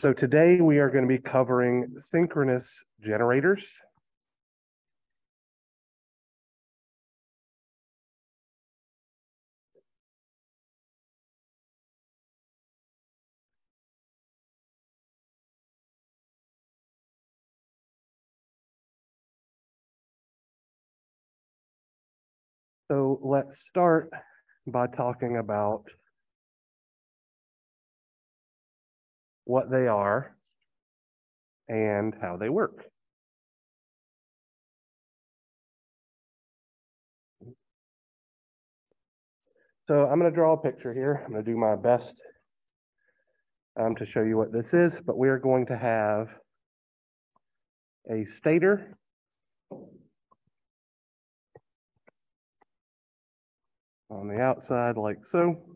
so today we are going to be covering synchronous generators. So let's start by talking about what they are and how they work. So I'm going to draw a picture here. I'm going to do my best um, to show you what this is, but we are going to have a stator on the outside like so.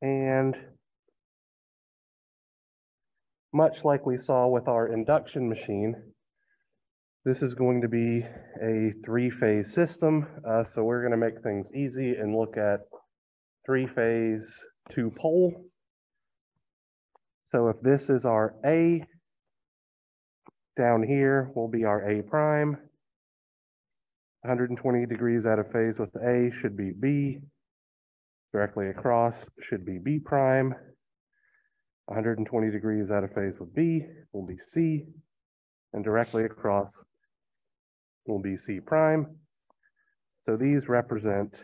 And much like we saw with our induction machine, this is going to be a three-phase system. Uh, so we're going to make things easy and look at three-phase two-pole. So if this is our A, down here will be our A prime. 120 degrees out of phase with A should be B. Directly across should be B prime. 120 degrees out of phase with B will be C. And directly across will be C prime. So these represent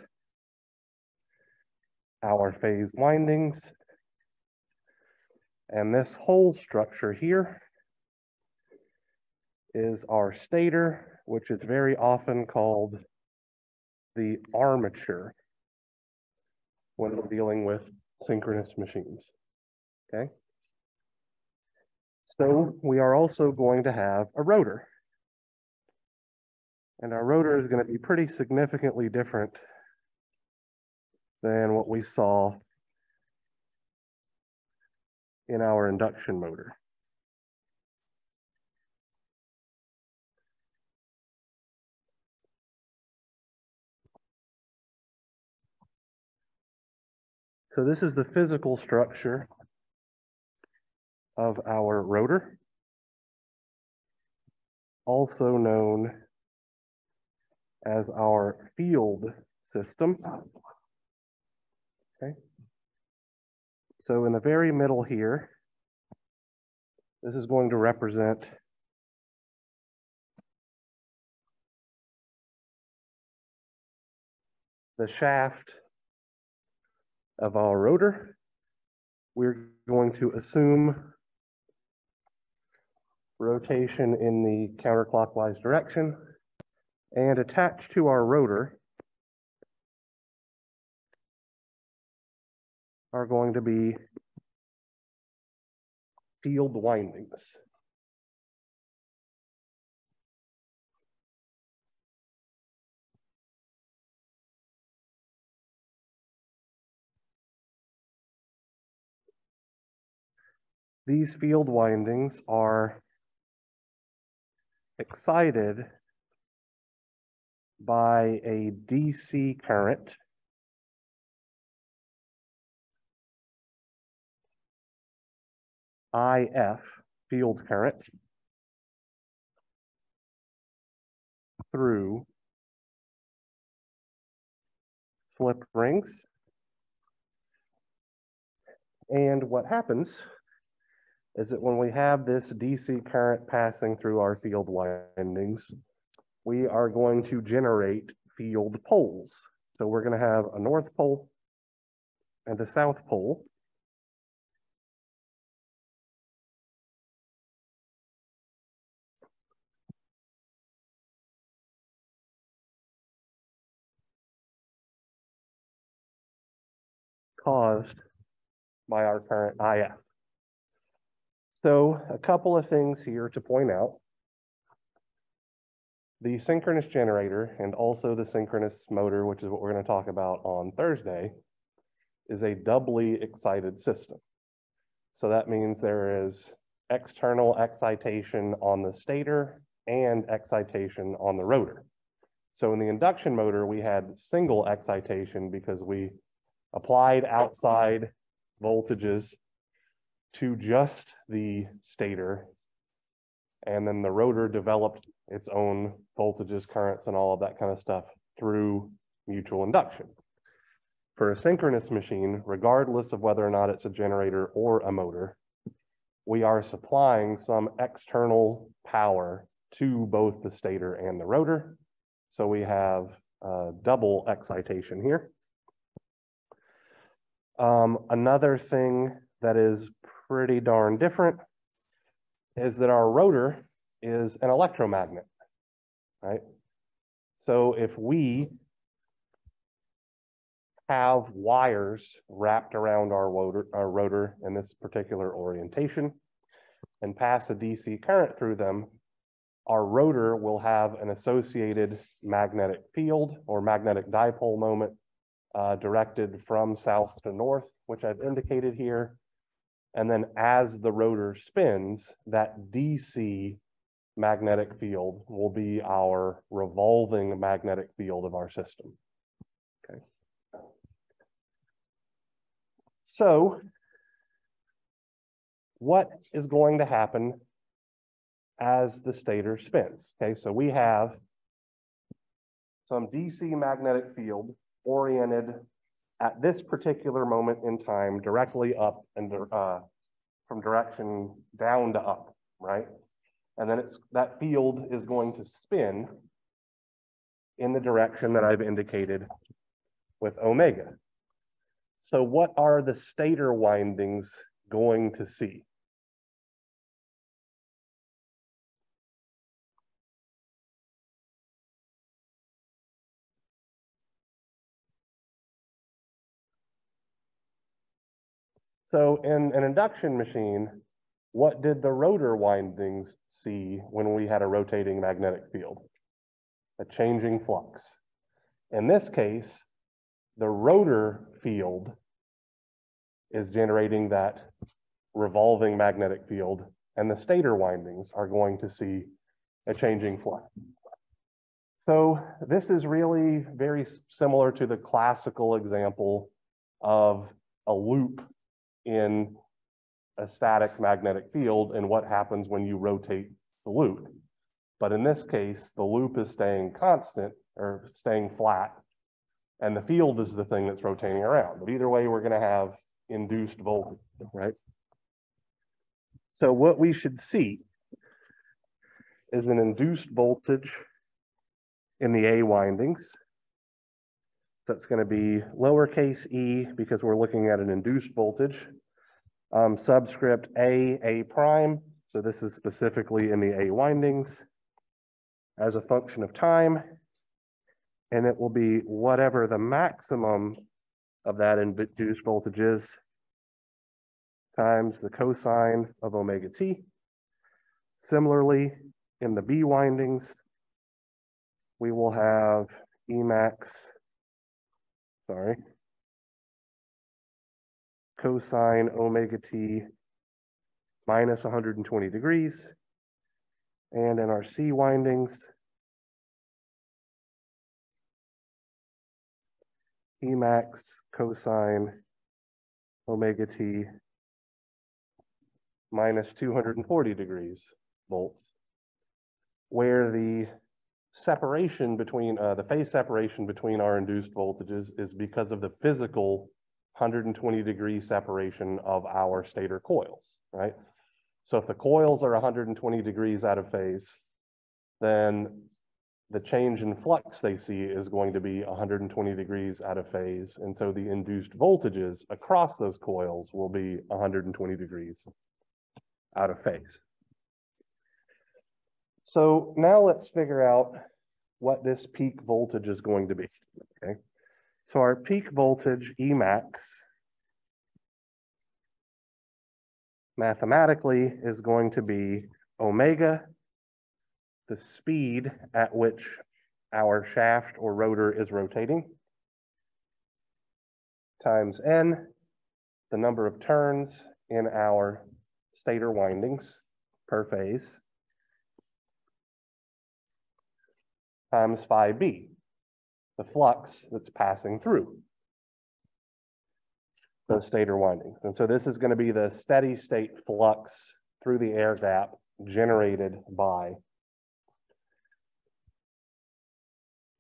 our phase windings. And this whole structure here is our stator, which is very often called the armature when we're dealing with synchronous machines, okay? So we are also going to have a rotor. And our rotor is going to be pretty significantly different than what we saw in our induction motor. So this is the physical structure of our rotor, also known as our field system. Okay. So in the very middle here, this is going to represent the shaft of our rotor. We're going to assume rotation in the counterclockwise direction and attached to our rotor are going to be field windings. These field windings are excited by a DC current IF field current through slip rings. And what happens is that when we have this DC current passing through our field windings, we are going to generate field poles. So we're going to have a north pole and a south pole. caused by our current IF. So a couple of things here to point out. The synchronous generator and also the synchronous motor, which is what we're going to talk about on Thursday, is a doubly excited system. So that means there is external excitation on the stator and excitation on the rotor. So in the induction motor, we had single excitation because we applied outside voltages to just the stator. And then the rotor developed its own voltages, currents, and all of that kind of stuff through mutual induction. For a synchronous machine, regardless of whether or not it's a generator or a motor, we are supplying some external power to both the stator and the rotor. So we have uh, double excitation here. Um, another thing that is pretty darn different is that our rotor is an electromagnet, right? So if we have wires wrapped around our rotor, our rotor in this particular orientation and pass a DC current through them, our rotor will have an associated magnetic field or magnetic dipole moment uh, directed from south to north, which I've indicated here. And then as the rotor spins, that DC magnetic field will be our revolving magnetic field of our system. Okay. So what is going to happen as the stator spins? Okay, so we have some DC magnetic field oriented at this particular moment in time directly up and uh, from direction down to up, right? And then it's that field is going to spin in the direction that I've indicated with omega. So what are the stator windings going to see? So in an induction machine, what did the rotor windings see when we had a rotating magnetic field? A changing flux. In this case, the rotor field is generating that revolving magnetic field, and the stator windings are going to see a changing flux. So this is really very similar to the classical example of a loop in a static magnetic field and what happens when you rotate the loop. But in this case, the loop is staying constant or staying flat, and the field is the thing that's rotating around. But either way, we're going to have induced voltage, right? So what we should see is an induced voltage in the A windings. That's going to be lowercase e because we're looking at an induced voltage. Um, subscript A, A prime. So this is specifically in the A windings as a function of time. And it will be whatever the maximum of that induced voltage is times the cosine of omega t. Similarly, in the B windings, we will have Emax, sorry, cosine omega t minus 120 degrees. And in our C windings, Emax cosine omega t minus 240 degrees volts, where the separation between, uh, the phase separation between our induced voltages is because of the physical 120 degree separation of our stator coils, right? So if the coils are 120 degrees out of phase, then the change in flux they see is going to be 120 degrees out of phase. And so the induced voltages across those coils will be 120 degrees out of phase. So now let's figure out what this peak voltage is going to be, okay? So our peak voltage Emax mathematically is going to be omega, the speed at which our shaft or rotor is rotating, times n, the number of turns in our stator windings, per phase times phi b, the flux that's passing through those stator windings. And so this is going to be the steady state flux through the air gap generated by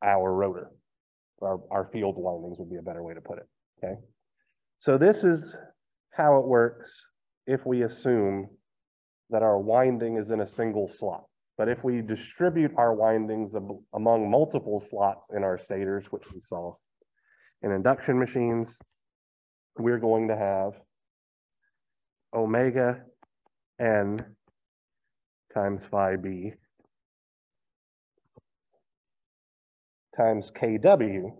our rotor. Our, our field windings would be a better way to put it, okay? So this is how it works if we assume that our winding is in a single slot. But if we distribute our windings among multiple slots in our stators, which we saw in induction machines, we're going to have omega n times phi b times kw,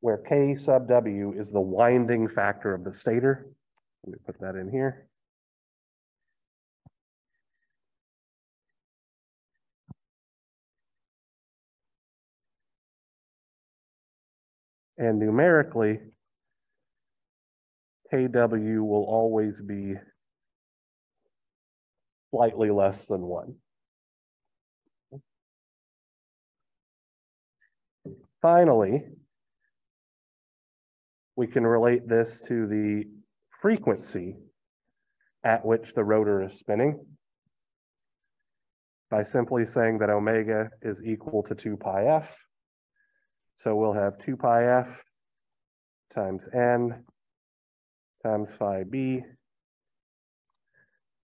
where k sub w is the winding factor of the stator. Let me put that in here. And numerically, KW will always be slightly less than one. Finally, we can relate this to the frequency at which the rotor is spinning by simply saying that omega is equal to two pi f. So we'll have two pi f times n times phi b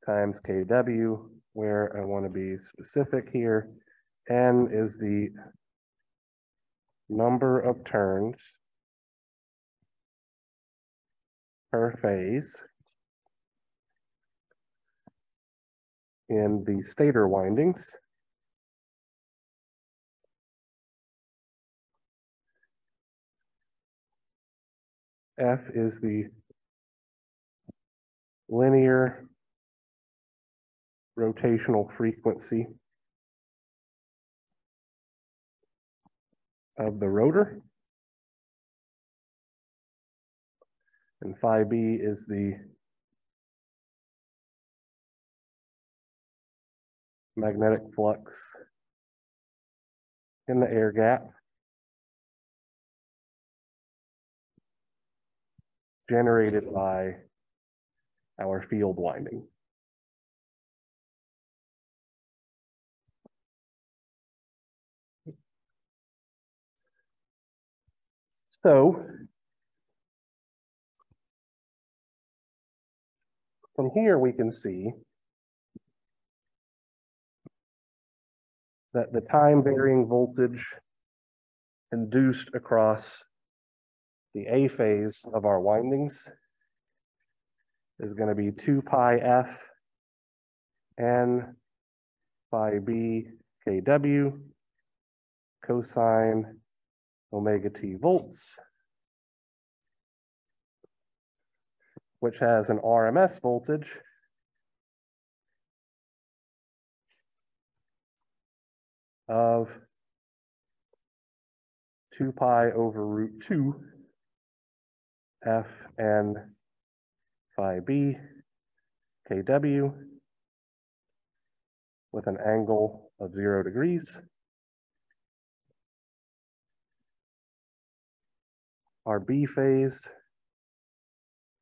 times kw, where I want to be specific here. N is the number of turns per phase in the stator windings. F is the linear rotational frequency of the rotor. And phi b is the magnetic flux in the air gap generated by our field winding. So from here, we can see that the time varying voltage induced across the A phase of our windings is going to be 2 pi f n phi b kw cosine omega t volts, which has an RMS voltage. Of 2 pi over root 2 Fn phi b kw with an angle of zero degrees. Our B phase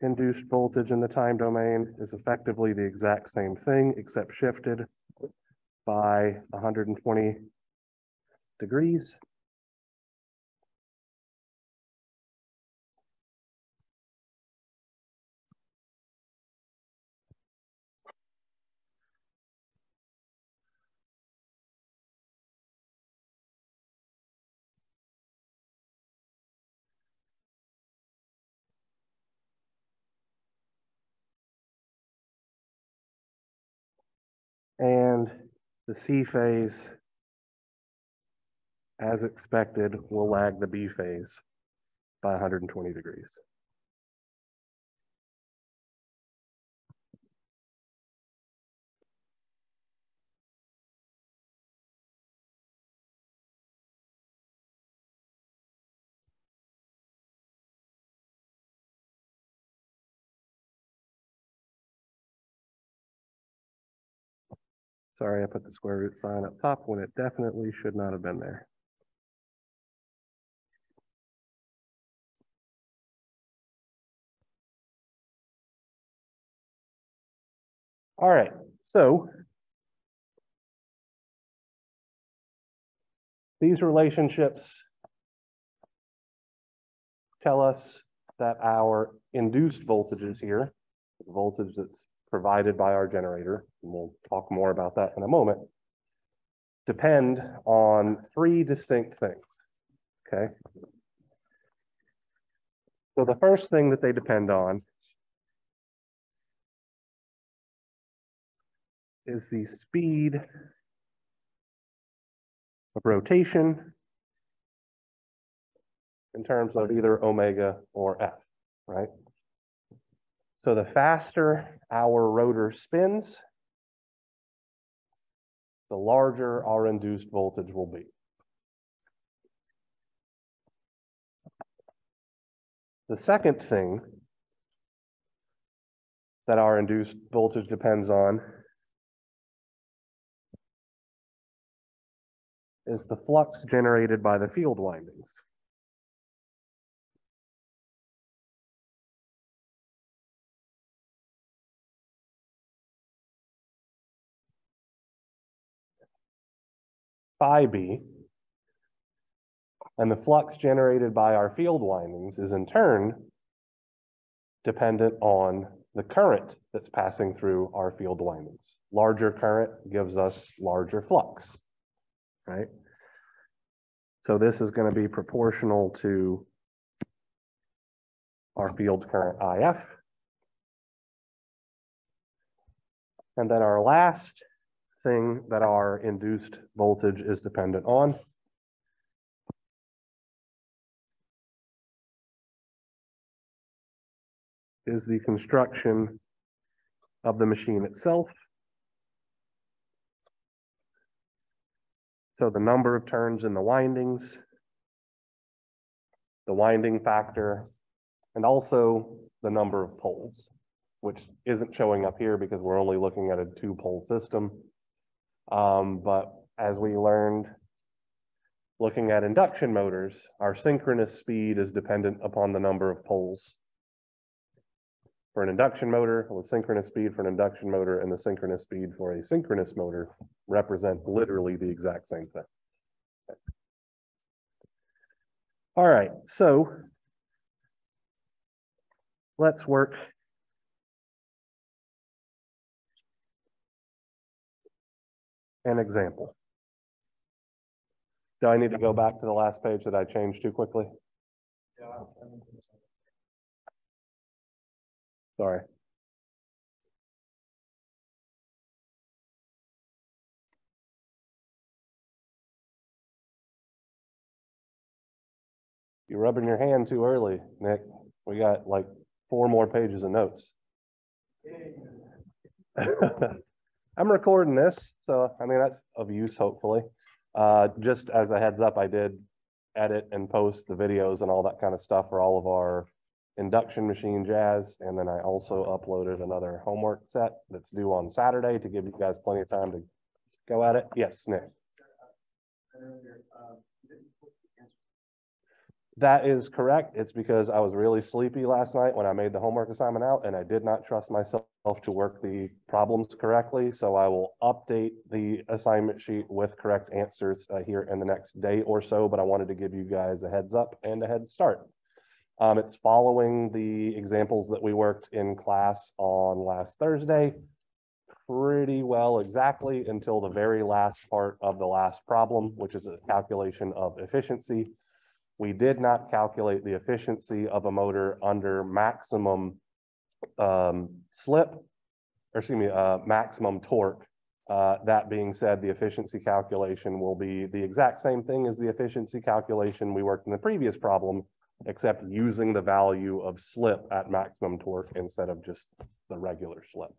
induced voltage in the time domain is effectively the exact same thing, except shifted by 120 degrees. And the C phase, as expected, will lag the B phase by 120 degrees. Sorry, I put the square root sign up top when it definitely should not have been there. All right, so these relationships tell us that our induced voltages here, the voltage that's provided by our generator, and we'll talk more about that in a moment, depend on three distinct things, okay? So the first thing that they depend on is the speed of rotation in terms of either omega or f, right? So the faster our rotor spins, the larger our induced voltage will be. The second thing that our induced voltage depends on is the flux generated by the field windings. Phi B. And the flux generated by our field windings is in turn dependent on the current that's passing through our field windings. Larger current gives us larger flux, right? So this is going to be proportional to our field current IF. And then our last thing that our induced voltage is dependent on is the construction of the machine itself. So the number of turns in the windings, the winding factor, and also the number of poles, which isn't showing up here because we're only looking at a two-pole system. Um, but as we learned looking at induction motors, our synchronous speed is dependent upon the number of poles. For an induction motor, the synchronous speed for an induction motor and the synchronous speed for a synchronous motor represent literally the exact same thing. All right, so let's work an example. Do I need to go back to the last page that I changed too quickly? Sorry. You're rubbing your hand too early, Nick. We got like four more pages of notes. I'm recording this, so I mean, that's of use, hopefully. Uh, just as a heads up, I did edit and post the videos and all that kind of stuff for all of our induction machine jazz. And then I also uploaded another homework set that's due on Saturday to give you guys plenty of time to go at it. Yes, Nick. That is correct. It's because I was really sleepy last night when I made the homework assignment out and I did not trust myself to work the problems correctly. So I will update the assignment sheet with correct answers uh, here in the next day or so, but I wanted to give you guys a heads up and a head start. Um, it's following the examples that we worked in class on last Thursday pretty well exactly until the very last part of the last problem, which is a calculation of efficiency. We did not calculate the efficiency of a motor under maximum um, slip, or excuse me, uh, maximum torque. Uh, that being said, the efficiency calculation will be the exact same thing as the efficiency calculation we worked in the previous problem, except using the value of slip at maximum torque instead of just the regular slip.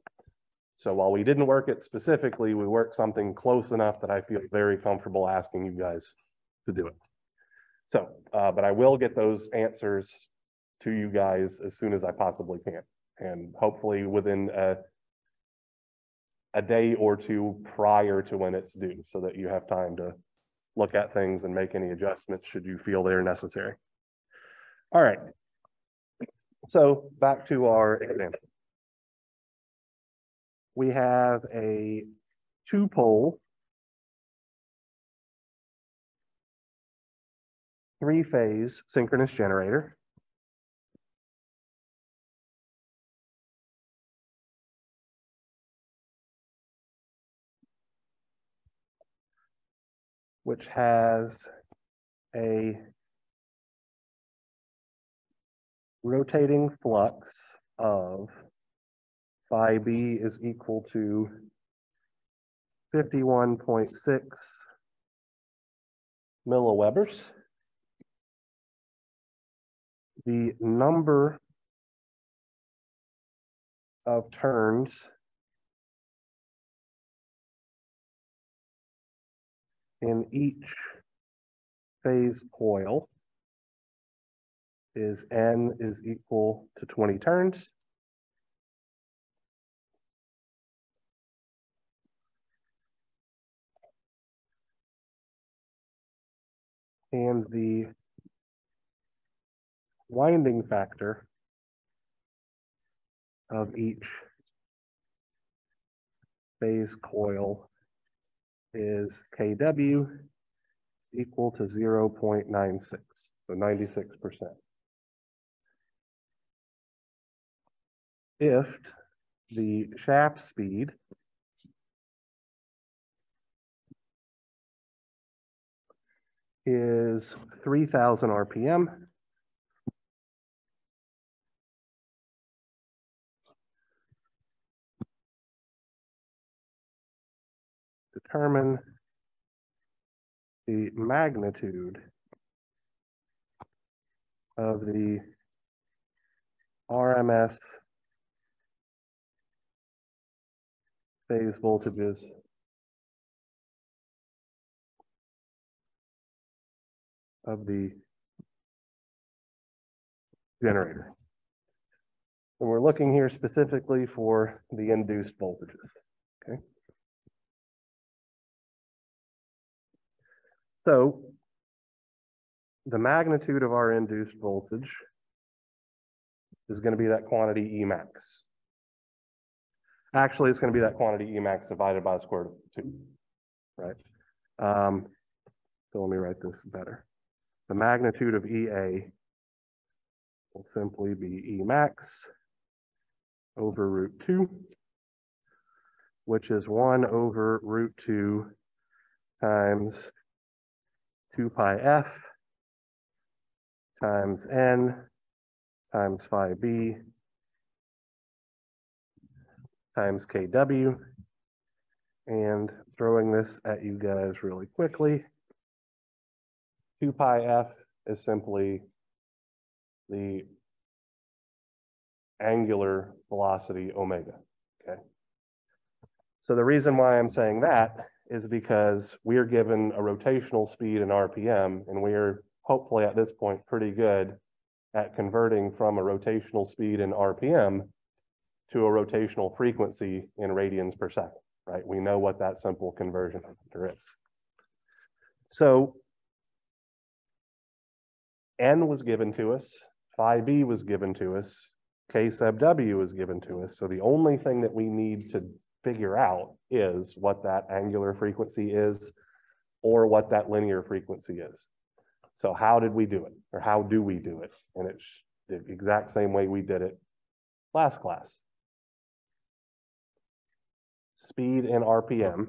So while we didn't work it specifically, we worked something close enough that I feel very comfortable asking you guys to do it. So, uh, but I will get those answers to you guys as soon as I possibly can. And hopefully within a, a day or two prior to when it's due, so that you have time to look at things and make any adjustments should you feel they're necessary. All right. So back to our example. We have a two-pole three-phase synchronous generator. Which has a rotating flux of phi B is equal to fifty-one point six milliwebers. The number of turns in each phase coil is N is equal to twenty turns. And the winding factor of each phase coil is KW equal to zero point nine six, so ninety-six percent. If the shaft speed is three thousand RPM, determine the magnitude of the RMS phase voltages of the generator. And we're looking here specifically for the induced voltages, okay? So the magnitude of our induced voltage is going to be that quantity E max. Actually, it's going to be that quantity E max divided by the square root of two, right? Um, so let me write this better. The magnitude of EA will simply be E max over root two, which is one over root two times two pi f times n times phi b times kw. And throwing this at you guys really quickly. Two pi f is simply the angular velocity omega, okay? So the reason why I'm saying that is because we are given a rotational speed in RPM, and we are hopefully at this point pretty good at converting from a rotational speed in RPM to a rotational frequency in radians per second, right? We know what that simple conversion factor is. So N was given to us, phi B was given to us, K sub W was given to us. So the only thing that we need to figure out is what that angular frequency is or what that linear frequency is. So how did we do it? Or how do we do it? And it's the exact same way we did it last class. Speed in RPM,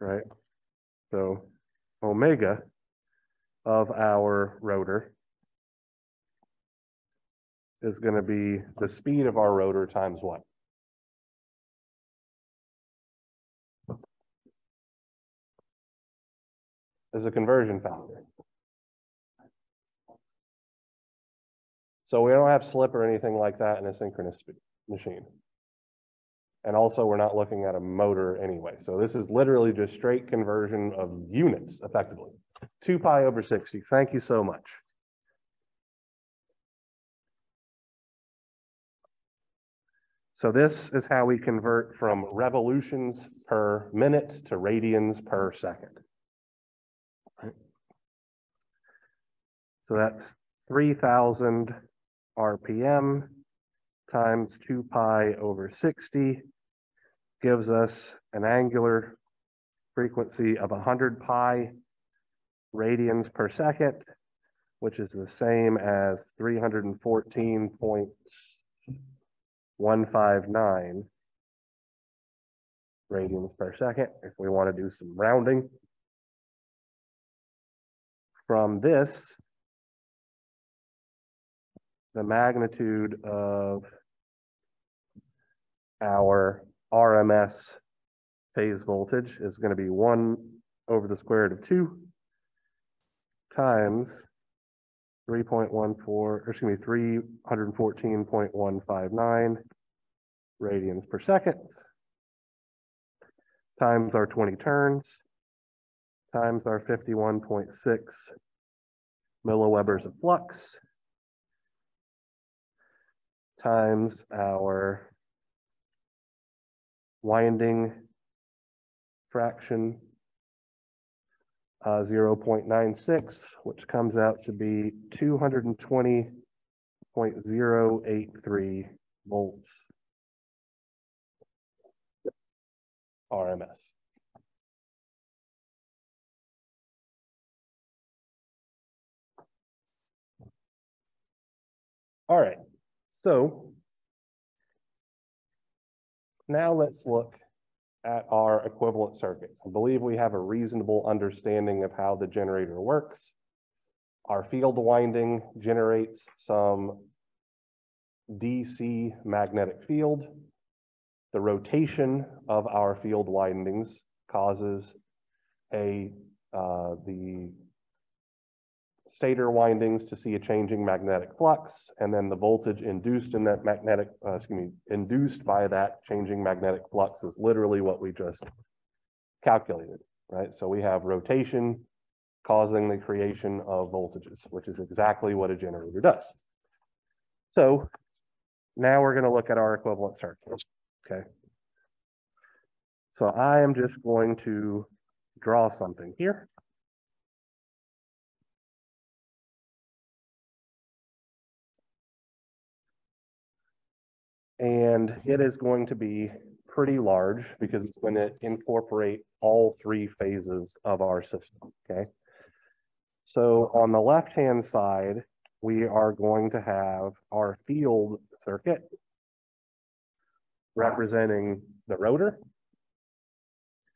right? So omega of our rotor is going to be the speed of our rotor times what? Is a conversion factor. So we don't have slip or anything like that in a synchronous machine. And also, we're not looking at a motor anyway. So this is literally just straight conversion of units effectively. 2 pi over 60. Thank you so much. So this is how we convert from revolutions per minute to radians per second. So that's three thousand RPM times two pi over sixty gives us an angular frequency of hundred pi radians per second, which is the same as three hundred and fourteen point one five nine radians per second, if we want to do some rounding. From this, the magnitude of our RMS phase voltage is going to be one over the square root of two times three point one four, excuse me, three hundred and fourteen point one five nine radians per second times our twenty turns times our fifty-one point six milliwebers of flux times our winding fraction uh, 0.96, which comes out to be 220.083 volts RMS. All right, so now let's look at our equivalent circuit. I believe we have a reasonable understanding of how the generator works. Our field winding generates some DC magnetic field. The rotation of our field windings causes a uh, the stator windings to see a changing magnetic flux, and then the voltage induced in that magnetic, uh, excuse me, induced by that changing magnetic flux is literally what we just calculated, right? So we have rotation causing the creation of voltages, which is exactly what a generator does. So now we're going to look at our equivalent circuit, okay? So I am just going to draw something here. And it is going to be pretty large because it's going to incorporate all three phases of our system, okay? So on the left-hand side, we are going to have our field circuit representing the rotor.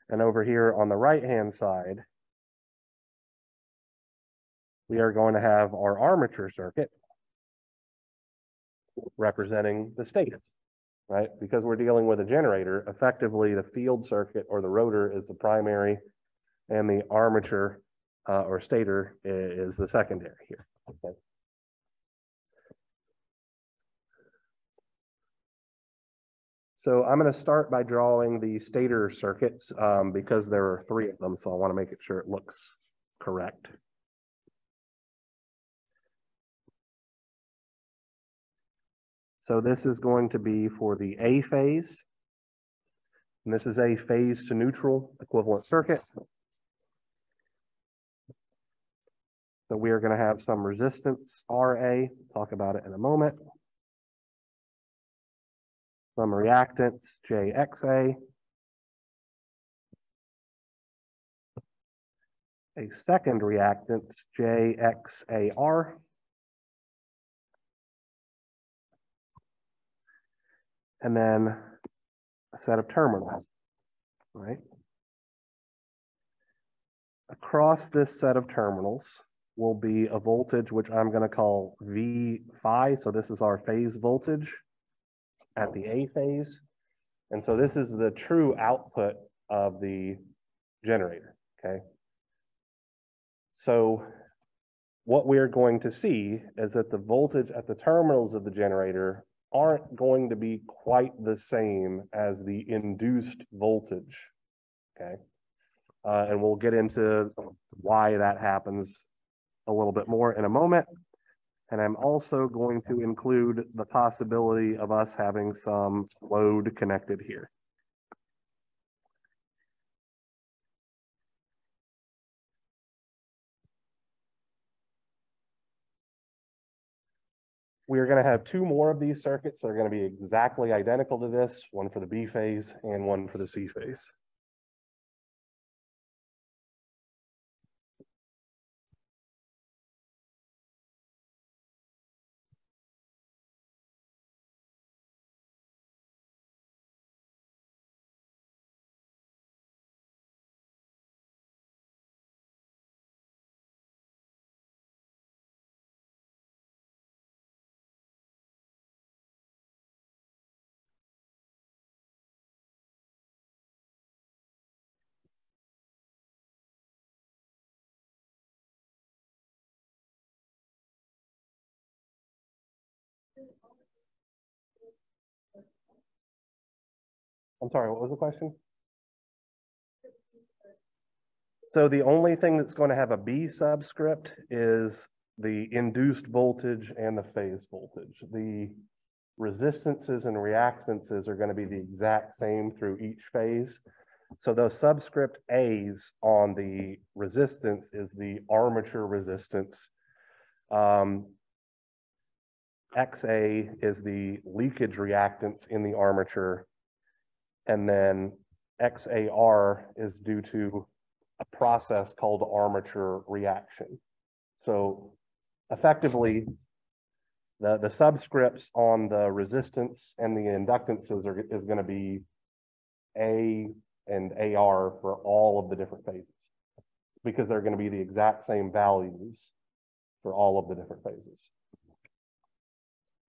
And over here on the right-hand side, we are going to have our armature circuit representing the stator, right? Because we're dealing with a generator, effectively the field circuit or the rotor is the primary and the armature uh, or stator is, the secondary here. Okay. So I'm going to start by drawing the stator circuits um, because there are three of them, so I want to make it sure it looks correct. So this is going to be for the A phase. And this is a phase to neutral equivalent circuit. So we are going to have some resistance RA, talk about it in a moment. Some reactance JXA. A second reactance JXAR. And then a set of terminals, right? Across this set of terminals will be a voltage, which I'm going to call V phi. So this is our phase voltage at the A phase. And so this is the true output of the generator, okay? So what we're going to see is that the voltage at the terminals of the generator aren't going to be quite the same as the induced voltage. Okay. Uh, and we'll get into why that happens a little bit more in a moment. And I'm also going to include the possibility of us having some load connected here. We are going to have two more of these circuits that are going to be exactly identical to this, one for the B phase and one for the C phase. I'm sorry, what was the question? So the only thing that's going to have a B subscript is the induced voltage and the phase voltage. The resistances and reactances are going to be the exact same through each phase. So the subscript A's on the resistance is the armature resistance. Um, XA is the leakage reactance in the armature. And then XAR is due to a process called armature reaction. So effectively, the, the subscripts on the resistance and the inductances are, is going to be A and AR for all of the different phases because they're going to be the exact same values for all of the different phases.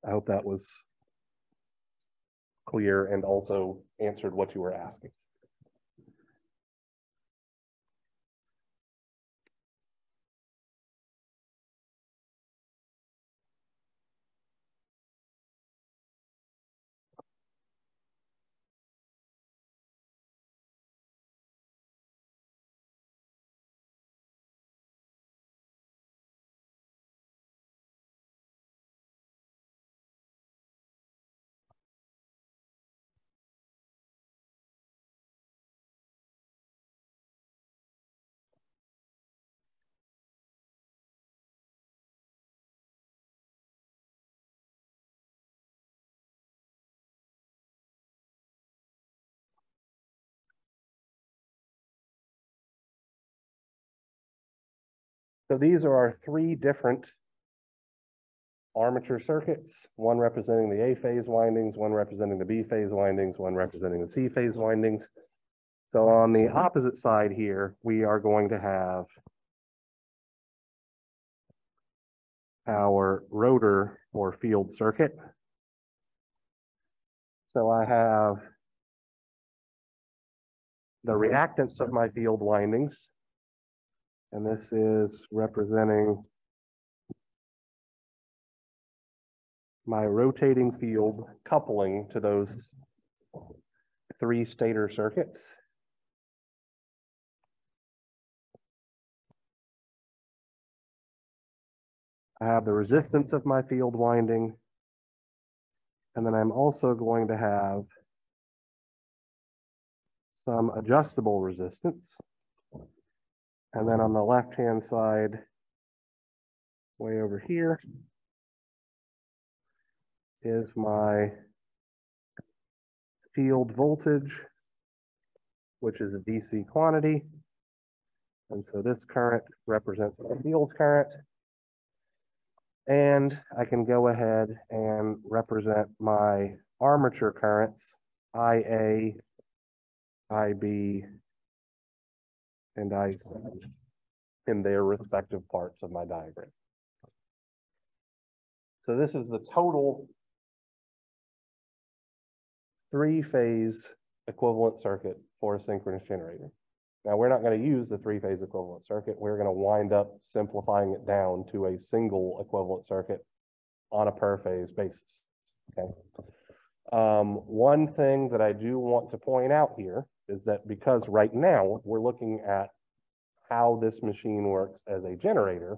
I hope that was clear and also answered what you were asking. So these are our three different armature circuits, one representing the A phase windings, one representing the B phase windings, one representing the C phase windings. So on the opposite side here, we are going to have our rotor or field circuit. So I have the reactance of my field windings, and this is representing my rotating field coupling to those three stator circuits. I have the resistance of my field winding. And then I'm also going to have some adjustable resistance. And then on the left-hand side, way over here, is my field voltage, which is a DC quantity. And so this current represents the field current. And I can go ahead and represent my armature currents, IA, IB, and I in their respective parts of my diagram. So this is the total three-phase equivalent circuit for a synchronous generator. Now, we're not going to use the three-phase equivalent circuit. We're going to wind up simplifying it down to a single equivalent circuit on a per-phase basis, okay? Um, one thing that I do want to point out here is that because right now we're looking at how this machine works as a generator,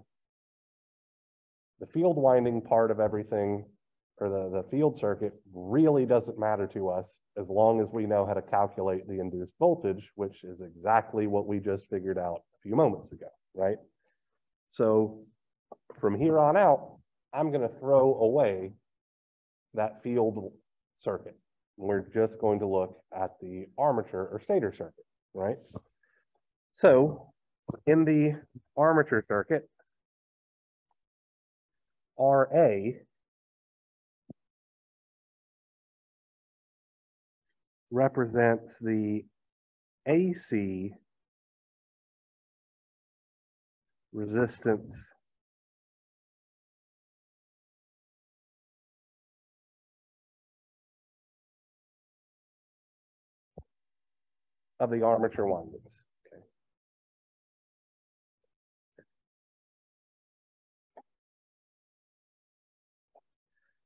the field winding part of everything or the, the field circuit really doesn't matter to us as long as we know how to calculate the induced voltage, which is exactly what we just figured out a few moments ago, right? So from here on out, I'm gonna throw away that field circuit. We're just going to look at the armature or stator circuit, right? So in the armature circuit, RA represents the AC resistance of the armature windings. Okay.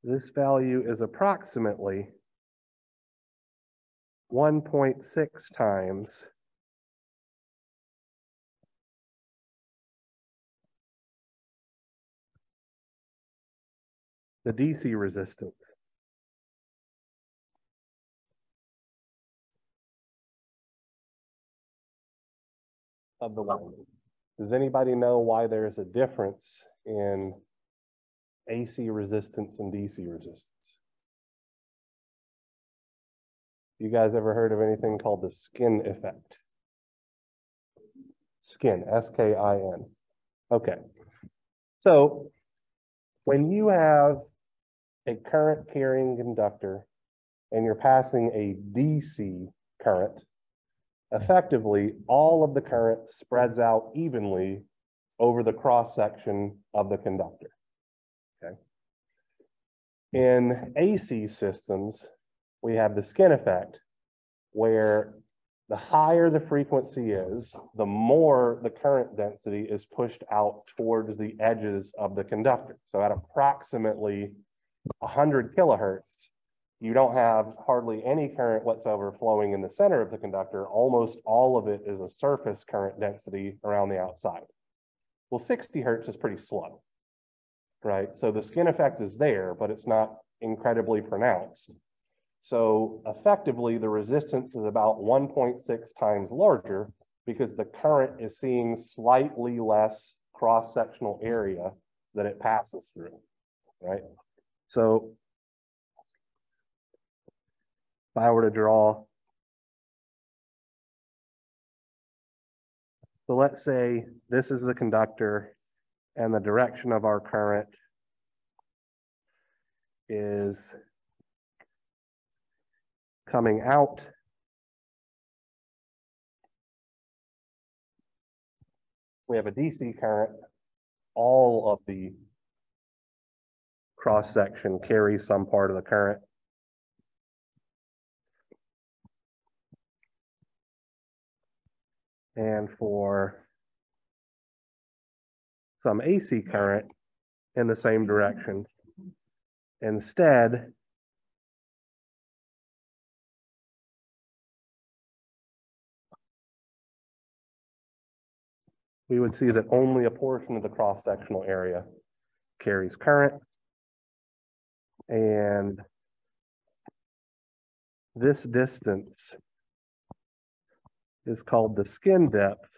This value is approximately one point six times the DC resistance. Of the winding. Does anybody know why there's a difference in AC resistance and DC resistance? You guys ever heard of anything called the skin effect? Skin, S-K-I-N. Okay. So when you have a current carrying conductor and you're passing a DC current, effectively all of the current spreads out evenly over the cross section of the conductor. Okay. In AC systems, we have the skin effect where the higher the frequency is, the more the current density is pushed out towards the edges of the conductor. So at approximately 100 kilohertz, you don't have hardly any current whatsoever flowing in the center of the conductor. Almost all of it is a surface current density around the outside. Well, 60 hertz is pretty slow, right? So the skin effect is there, but it's not incredibly pronounced. So effectively, the resistance is about 1.6 times larger because the current is seeing slightly less cross-sectional area that it passes through, right? So if I were to draw, so let's say this is the conductor and the direction of our current is coming out. We have a DC current. All of the cross section carries some part of the current. And for some AC current in the same direction. Instead, we would see that only a portion of the cross-sectional area carries current. And this distance is called the skin depth,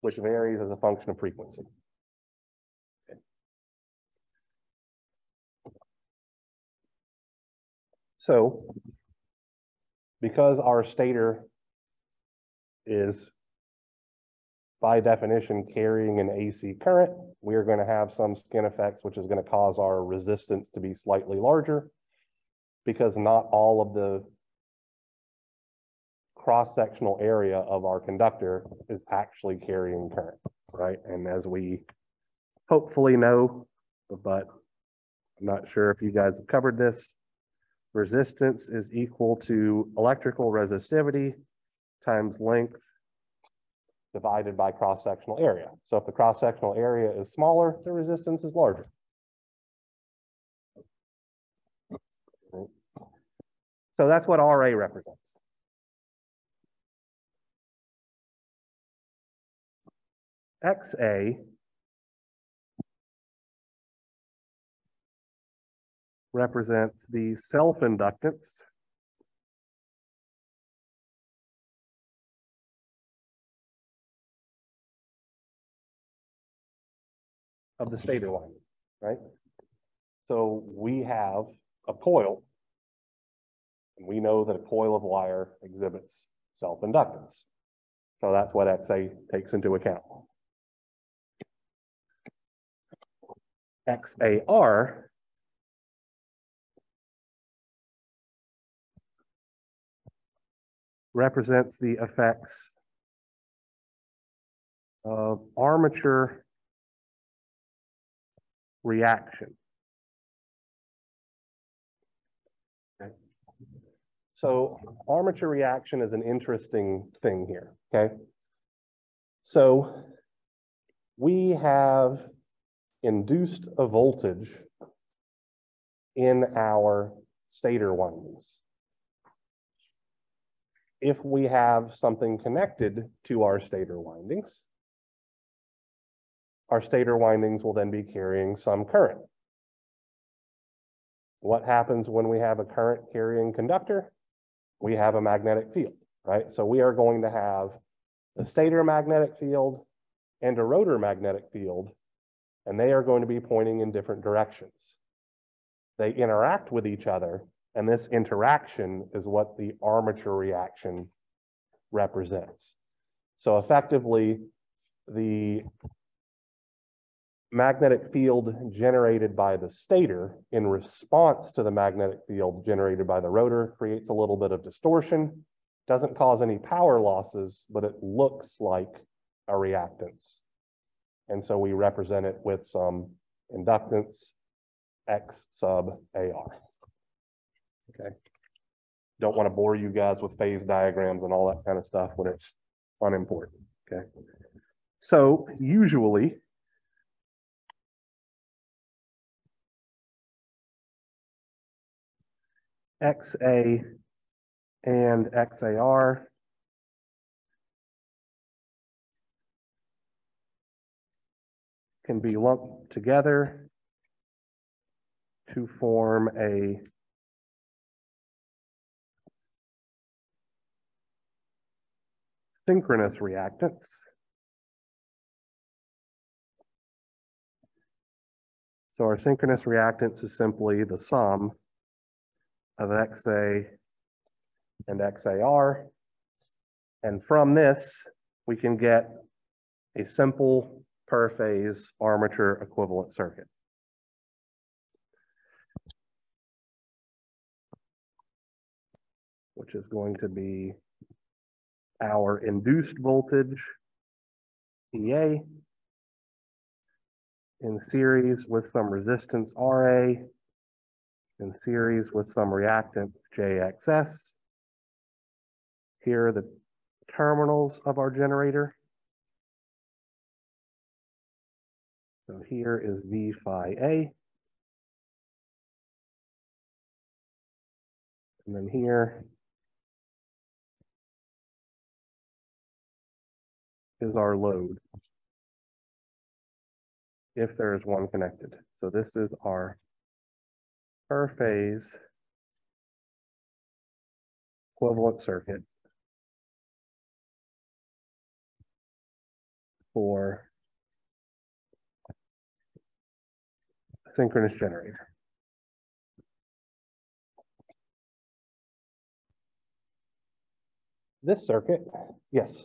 which varies as a function of frequency. So because our stator is by definition carrying an AC current, we are going to have some skin effects, which is going to cause our resistance to be slightly larger because not all of the cross-sectional area of our conductor is actually carrying current, right? And as we hopefully know, but I'm not sure if you guys have covered this, resistance is equal to electrical resistivity times length divided by cross-sectional area. So if the cross-sectional area is smaller, the resistance is larger. So that's what RA represents. XA represents the self-inductance of the stator winding, right? So we have a coil. And we know that a coil of wire exhibits self-inductance. So that's what XA takes into account. XAR represents the effects of armature reaction. Okay. So armature reaction is an interesting thing here, okay? So we have induced a voltage in our stator windings. If we have something connected to our stator windings, our stator windings will then be carrying some current. What happens when we have a current carrying conductor? We have a magnetic field, right? So we are going to have a stator magnetic field and a rotor magnetic field, and they are going to be pointing in different directions. They interact with each other, and this interaction is what the armature reaction represents. So effectively, the magnetic field generated by the stator in response to the magnetic field generated by the rotor creates a little bit of distortion, doesn't cause any power losses, but it looks like a reactance. And so we represent it with some inductance X sub AR. Okay. Don't want to bore you guys with phase diagrams and all that kind of stuff when it's unimportant. Okay. So usually XA and XAR. Can be lumped together to form a synchronous reactance. So our synchronous reactance is simply the sum of XA and XAR. And from this, we can get a simple per phase armature equivalent circuit. Which is going to be our induced voltage EA in series with some resistance RA in series with some reactance JXS. Here are the terminals of our generator. So here is V phi A. And then here is our load. If there is one connected. So this is our per phase equivalent circuit for synchronous generator. This circuit, yes.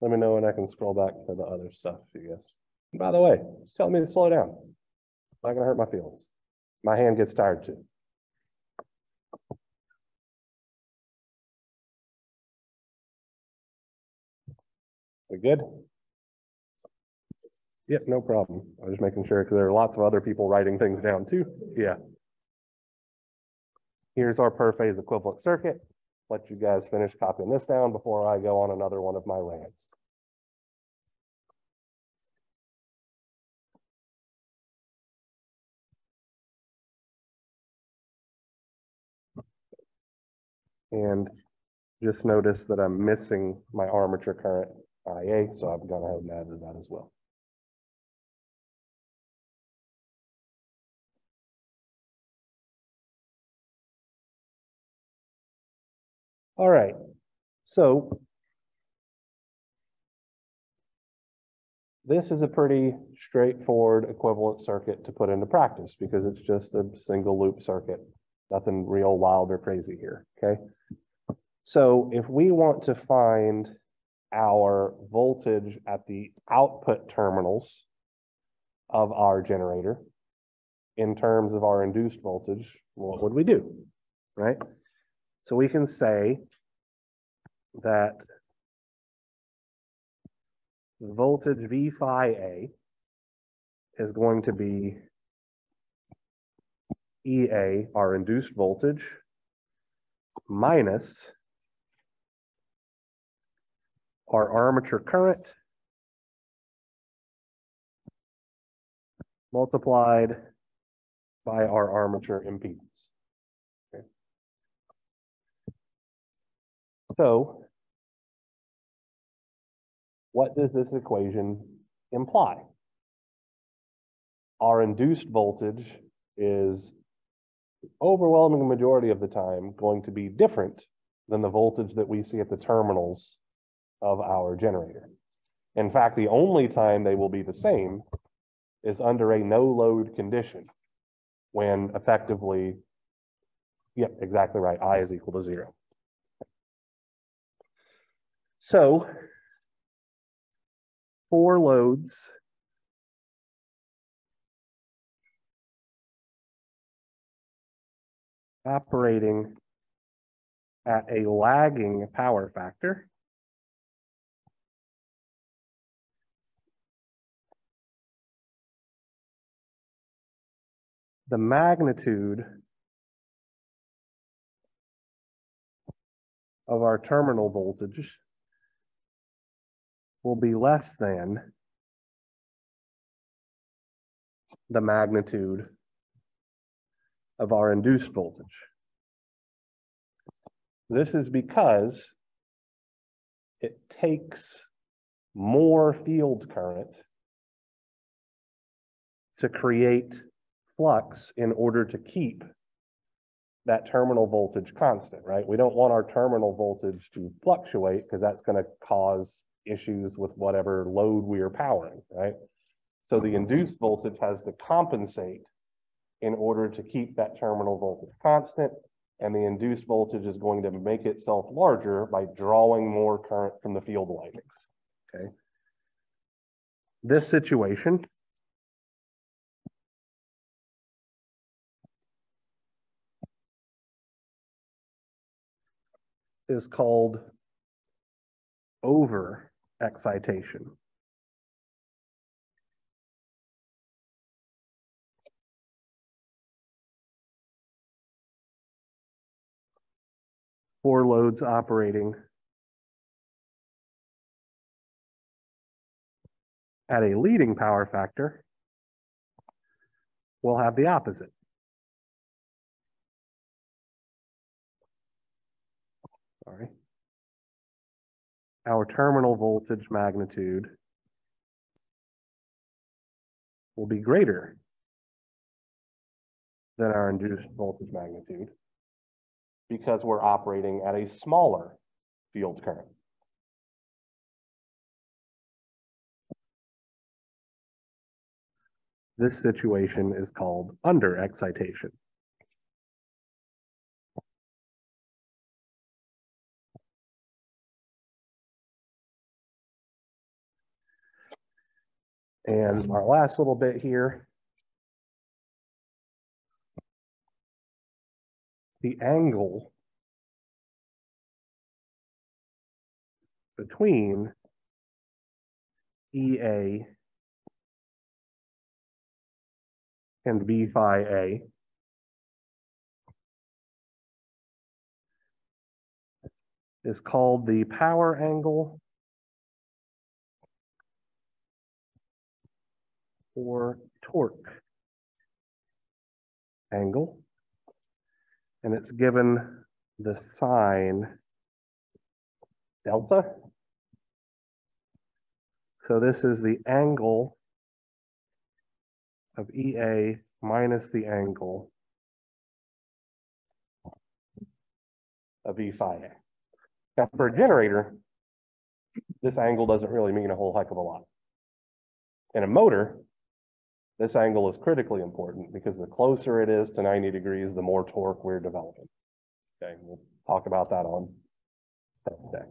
Let me know when I can scroll back to the other stuff, you guys. And by the way, just tell me to slow down. Not gonna hurt my feelings. My hand gets tired too. We good? Yes, no problem. I was just making sure because there are lots of other people writing things down too. Yeah. Here's our per phase equivalent circuit let you guys finish copying this down before I go on another one of my rants. And just notice that I'm missing my armature current IA, so I'm gonna have added that as well. All right, so this is a pretty straightforward equivalent circuit to put into practice because it's just a single loop circuit. Nothing real wild or crazy here, okay? So if we want to find our voltage at the output terminals of our generator in terms of our induced voltage, what would we do, right? So we can say that the voltage V phi A is going to be EA, our induced voltage, minus our armature current multiplied by our armature impedance. So what does this equation imply? Our induced voltage is overwhelming majority of the time going to be different than the voltage that we see at the terminals of our generator. In fact, the only time they will be the same is under a no load condition when effectively, yep, exactly right, I is equal to zero. So for loads operating at a lagging power factor. The magnitude of our terminal voltage will be less than the magnitude of our induced voltage. This is because it takes more field current to create flux in order to keep that terminal voltage constant, right? We don't want our terminal voltage to fluctuate because that's going to cause issues with whatever load we are powering, right? So the mm-hmm. induced voltage has to compensate in order to keep that terminal voltage constant. And the induced voltage is going to make itself larger by drawing more current from the field windings. Okay. This situation is called over excitation. for loads operating at a leading power factor, we'll have the opposite. Sorry. Our terminal voltage magnitude will be greater than our induced voltage magnitude because we're operating at a smaller field current. This situation is called under excitation. And mm-hmm. our last little bit here the angle between EA and V phi A is called the power angle or torque angle and it's given the sine delta. So this is the angle of EA minus the angle of E phi A. Now, for a generator, this angle doesn't really mean a whole heck of a lot. In a motor, this angle is critically important because the closer it is to ninety degrees, the more torque we're developing. Okay, we'll talk about that on Saturday.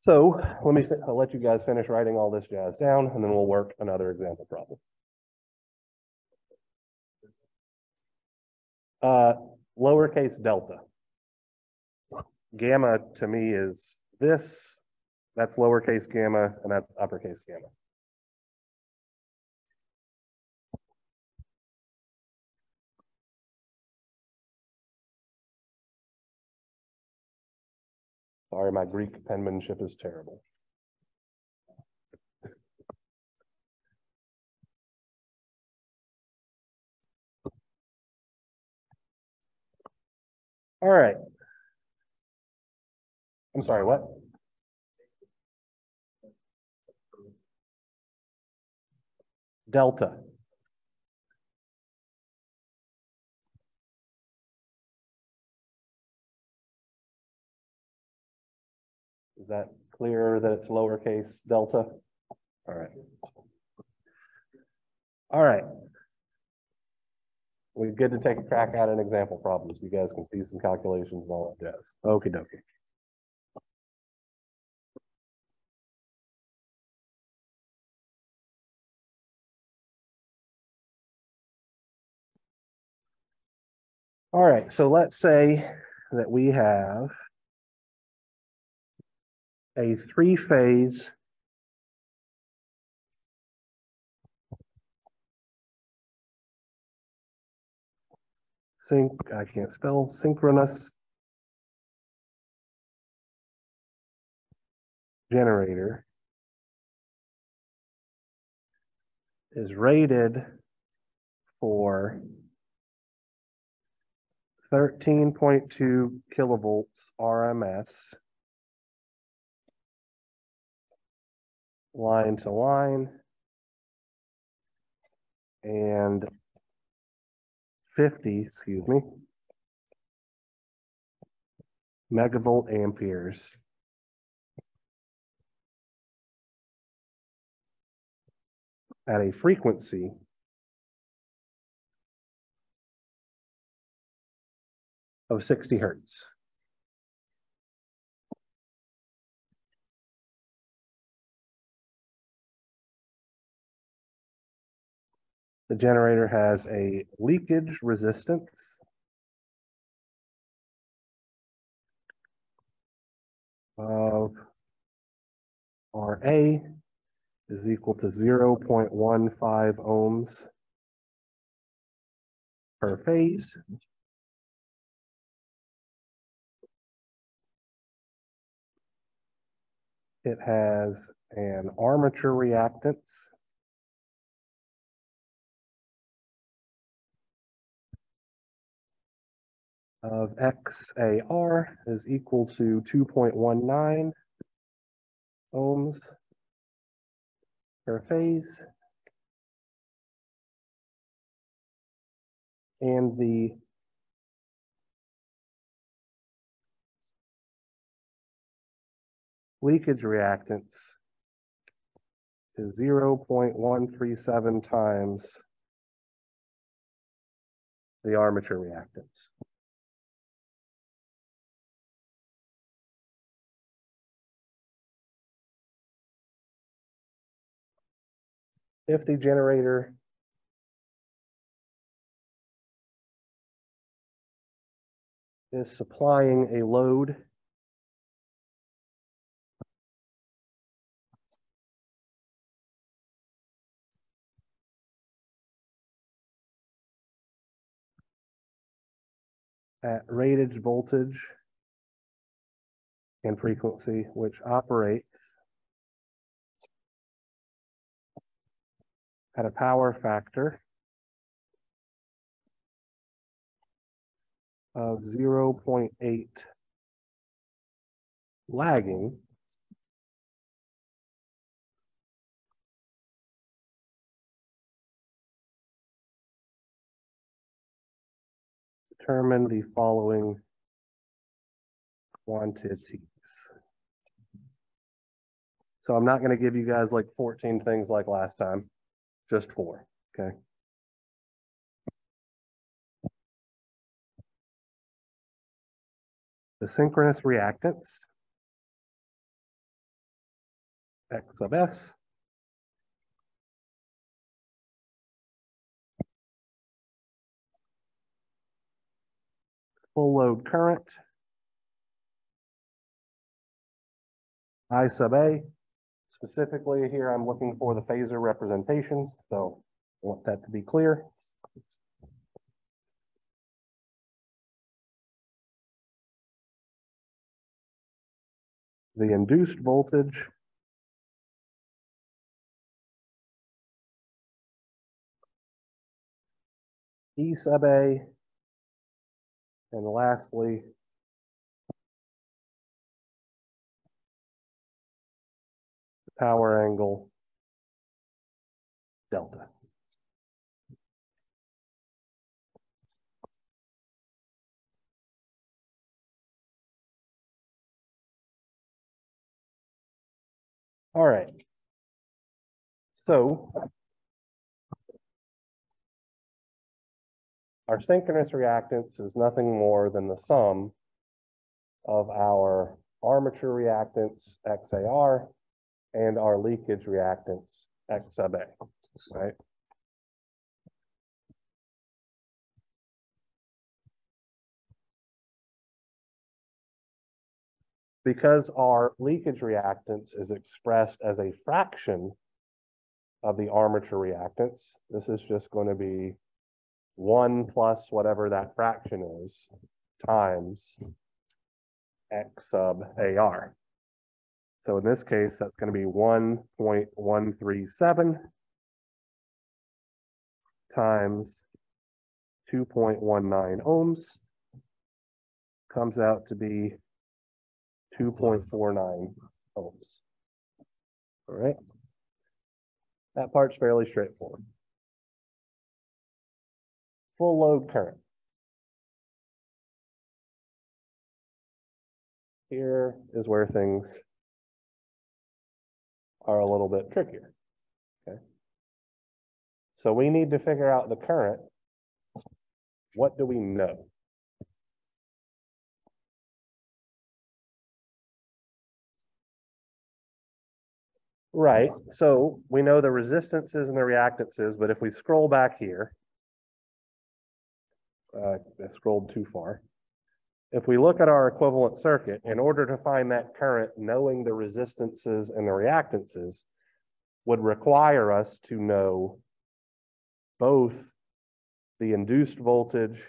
So let me, I'll let you guys finish writing all this jazz down and then we'll work another example problem. Uh, lowercase delta. Gamma to me is this, that's lowercase gamma, and that's uppercase gamma. Sorry, my Greek penmanship is terrible. All right. I'm sorry, what? Delta. That clear that it's lowercase delta? All right. All right. We're good to take a crack at an example problem so you guys can see some calculations and all that jazz. Okey dokey. All right, so let's say that we have a three-phase sync, I can't spell synchronous generator is rated for thirteen point two kilovolts RMS line to line and fifty, excuse me, megavolt amperes. At a frequency of sixty hertz. The generator has a leakage resistance. Of RA is equal to zero point one five ohms per phase. It has an armature reactance of XAR is equal to two point one nine ohms per phase. And the leakage reactance is zero point one three seven times the armature reactance. If the generator. Is supplying a load. At rated voltage and frequency, which operates at a power factor of zero point eight lagging. Determine the following quantities. So I'm not gonna give you guys like fourteen things like last time, just four, okay? The synchronous reactance. X sub S. Full load current. I sub A. Specifically here, I'm looking for the phasor representation, so I want that to be clear. The induced voltage. E sub A. And lastly, power angle delta. All right. So our synchronous reactance is nothing more than the sum of our armature reactance XAR and our leakage reactance X sub A, right? Because our leakage reactance is expressed as a fraction of the armature reactance, this is just going to be one plus whatever that fraction is times X sub AR. So in this case, that's going to be one point one three seven times two point one nine ohms comes out to be two point four nine ohms. All right. That part's fairly straightforward. Full load current. Here is where things are a little bit trickier. Okay. So we need to figure out the current. What do we know? Right, so we know the resistances and the reactances, but if we scroll back here. Uh, I scrolled too far. If we look at our equivalent circuit, in order to find that current, knowing the resistances and the reactances would require us to know both the induced voltage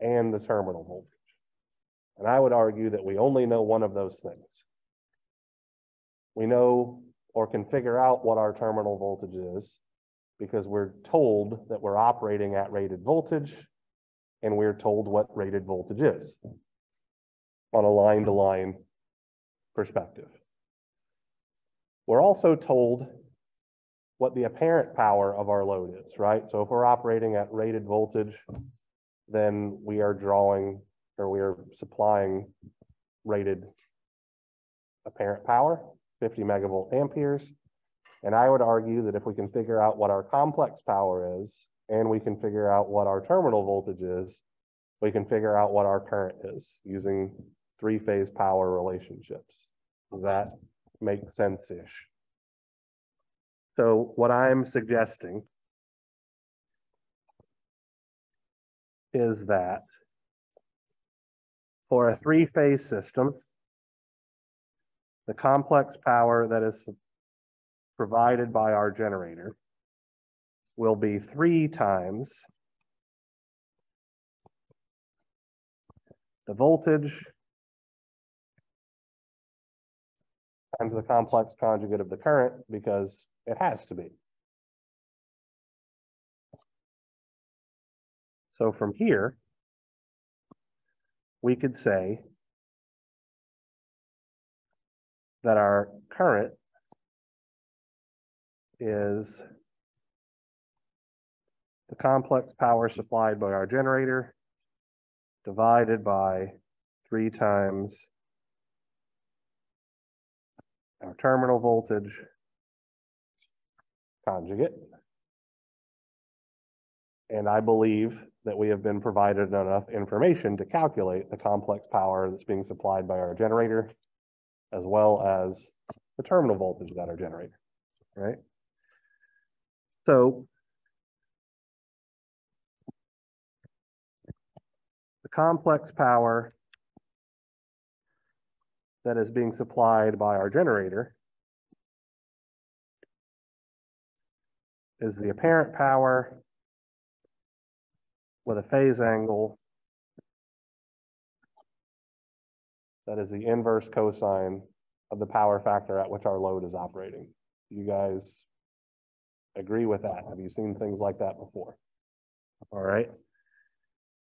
and the terminal voltage. And I would argue that we only know one of those things. We know or can figure out what our terminal voltage is because we're told that we're operating at rated voltage and we're told what rated voltage is on a line-to-line perspective. We're also told what the apparent power of our load is, right? So if we're operating at rated voltage, then we are drawing or we are supplying rated apparent power, 50 megavolt amperes. And I would argue that if we can figure out what our complex power is, and we can figure out what our terminal voltage is, we can figure out what our current is using three-phase power relationships. Does that make sense-ish? So what I'm suggesting is that for a three-phase system, the complex power that is provided by our generator will be three times the voltage times the complex conjugate of the current because it has to be. So from here, we could say that our current is the complex power supplied by our generator divided by three times our terminal voltage conjugate. And I believe that we have been provided enough information to calculate the complex power that's being supplied by our generator as well as the terminal voltage of our generator, right? So the complex power that is being supplied by our generator is the apparent power with a phase angle that is the inverse cosine of the power factor at which our load is operating. You guys agree with that? Have you seen things like that before? All right.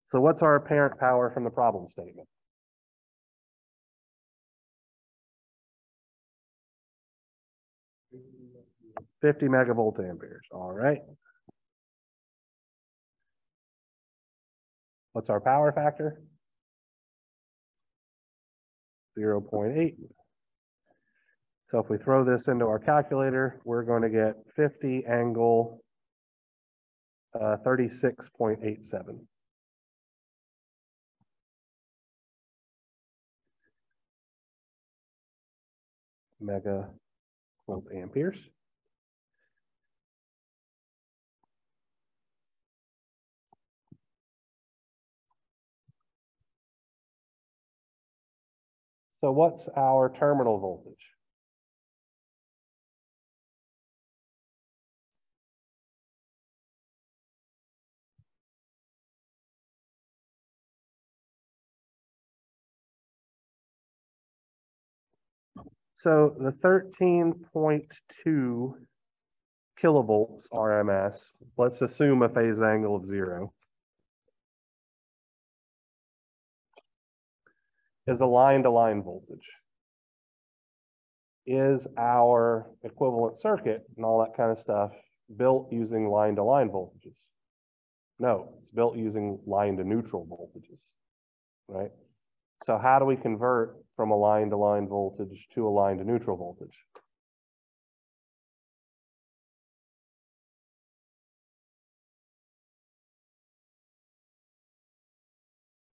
So what's our apparent power from the problem statement? Fifty megavolt amperes, all right. What's our power factor? Zero point eight. So if we throw this into our calculator, we're going to get fifty angle uh, thirty-six point eight seven. Mega volt amperes. So what's our terminal voltage? So the thirteen point two kilovolts RMS, let's assume a phase angle of zero. Is a line-to-line voltage. Is our equivalent circuit and all that kind of stuff built using line-to-line voltages? No, it's built using line to neutral voltages, right? So how do we convert from a line to line voltage to a line to neutral voltage?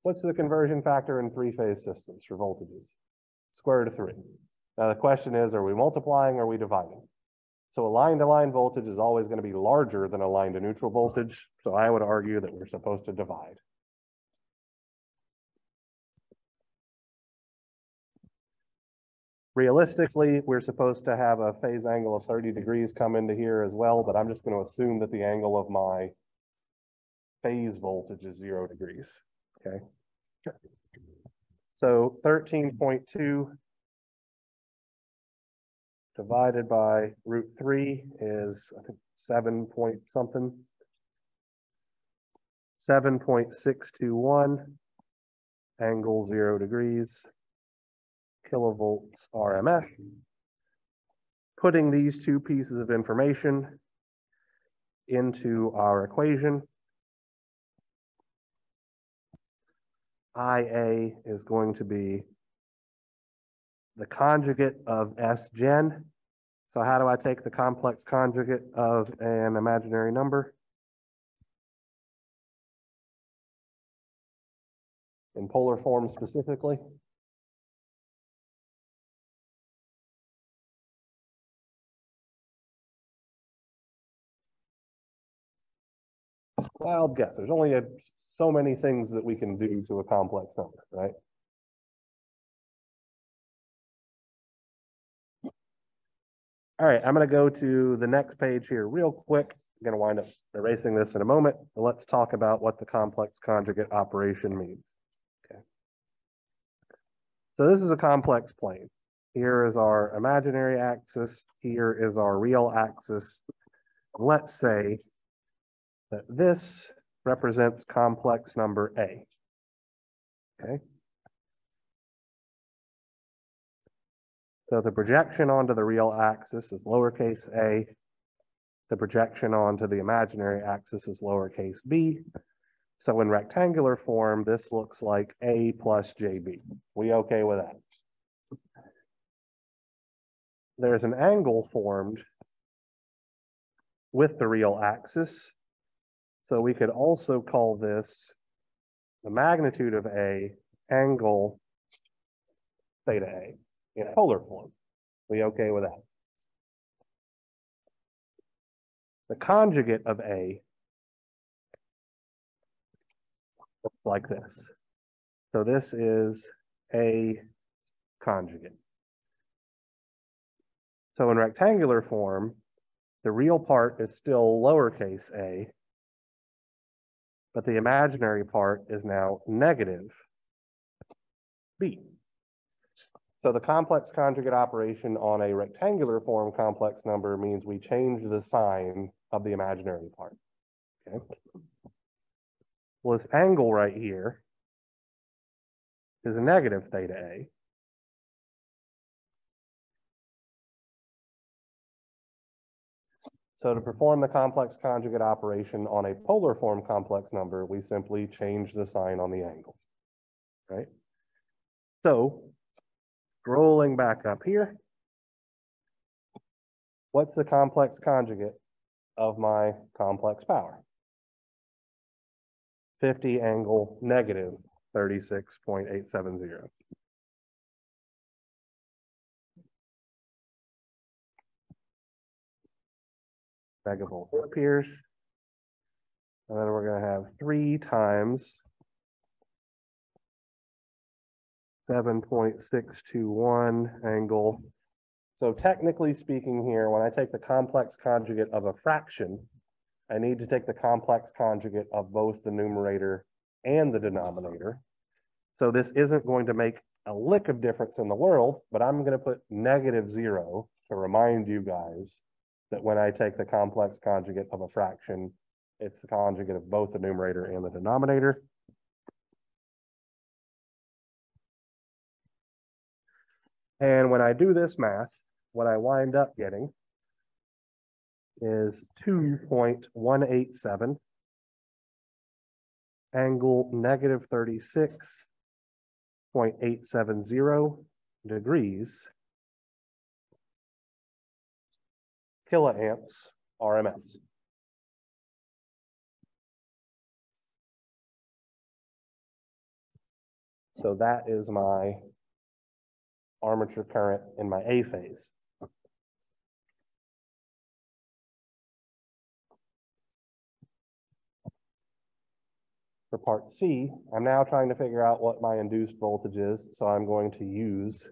What's the conversion factor in three-phase systems for voltages? Square root of three. Now the question is, are we multiplying or are we dividing? So a line-to-line voltage is always going to be larger than a line to neutral voltage. So I would argue that we're supposed to divide. Realistically, we're supposed to have a phase angle of thirty degrees come into here as well, but I'm just going to assume that the angle of my phase voltage is zero degrees, okay? So thirteen point two divided by root three is, I think, seven point something. Seven point six two one, angle zero degrees kilovolts RMS. Putting these two pieces of information into our equation. IA is going to be the conjugate of S gen. So how do I take the complex conjugate of an imaginary number? In polar form specifically? wild guess. There's only a, so many things that we can do to a complex number, right? All right, I'm going to go to the next page here real quick. I'm going to wind up erasing this in a moment. Let's talk about what the complex conjugate operation means. Okay. So this is a complex plane. Here is our imaginary axis. Here is our real axis. Let's say that this represents complex number A. Okay. So the projection onto the real axis is lowercase a. The projection onto the imaginary axis is lowercase b. So in rectangular form, this looks like a plus jb. We okay with that? There's an angle formed with the real axis so we could also call this the magnitude of A angle theta A in polar form. We okay with that? The conjugate of A looks like this. So this is A conjugate. So in rectangular form, the real part is still lowercase a, but the imaginary part is now negative b. So the complex conjugate operation on a rectangular form complex number means we change the sign of the imaginary part. Okay. Well, this angle right here is a negative theta a. So to perform the complex conjugate operation on a polar form complex number, we simply change the sign on the angle, right? So scrolling back up here, what's the complex conjugate of my complex power? 50 angle negative 36.870. megavolt amperes. And then we're gonna have three times seven point six two one angle. So technically speaking here, when I take the complex conjugate of a fraction, I need to take the complex conjugate of both the numerator and the denominator. So this isn't going to make a lick of difference in the world, but I'm gonna put negative zero to remind you guys that when I take the complex conjugate of a fraction, it's the conjugate of both the numerator and the denominator. And when I do this math, what I wind up getting is 2.187 angle negative 36.870 degrees kiloamps RMS. So that is my armature current in my A phase. For part C, I'm now trying to figure out what my induced voltage is, so I'm going to use